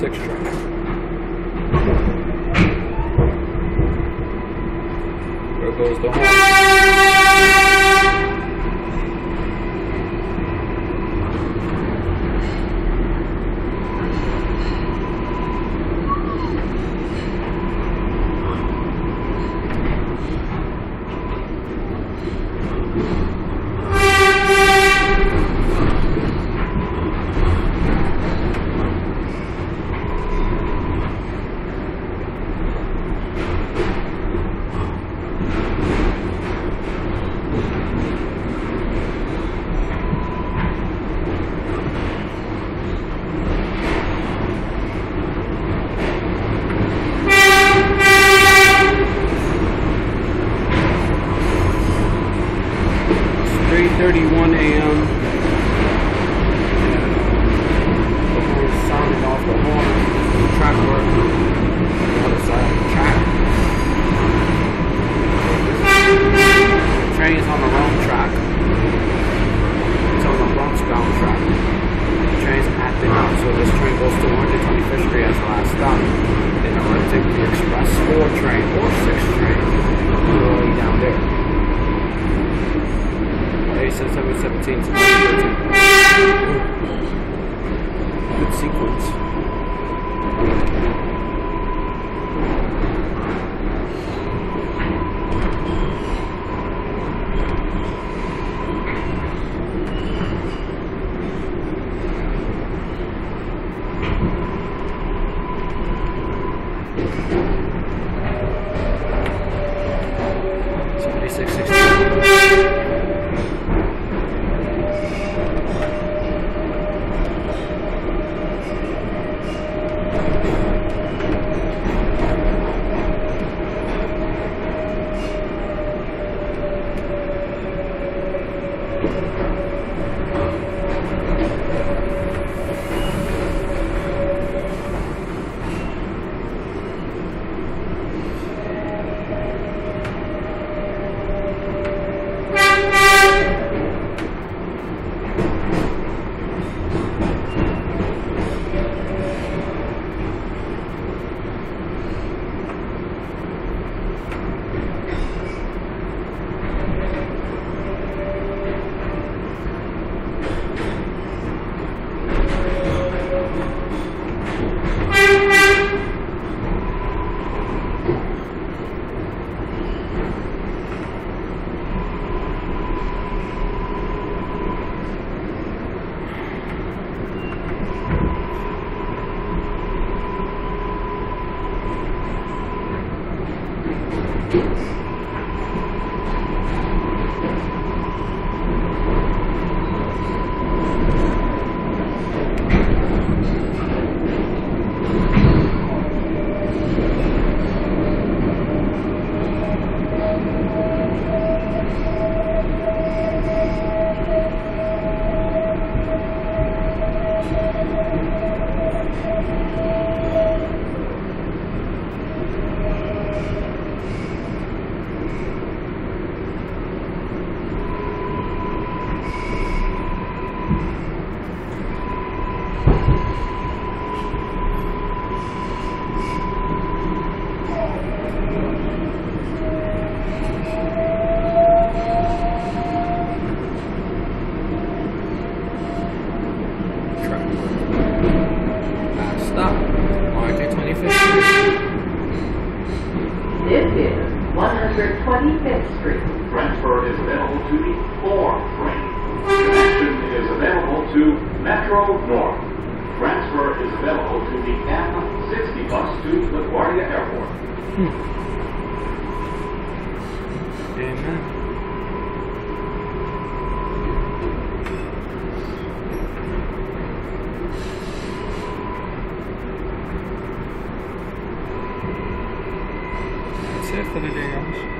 six track. There goes the horn. 3:31 a.m. The horn sounding off the horn. Track work. on The other side of the track. The train is on the wrong track. It's on the Bronxbound track. The train's acting out, so this train goes to 125th Street as the last stop. Then I'm gonna take the Express 4 train or 6 train all the way down there. Hey, since I was 17 to 2013. Good sequence. Sixty. 125th Street. Transfer is available to the 4 train. Connection is available to Metro North. Transfer is available to the M60 bus to LaGuardia Airport. Amen. That's it for the day, guys.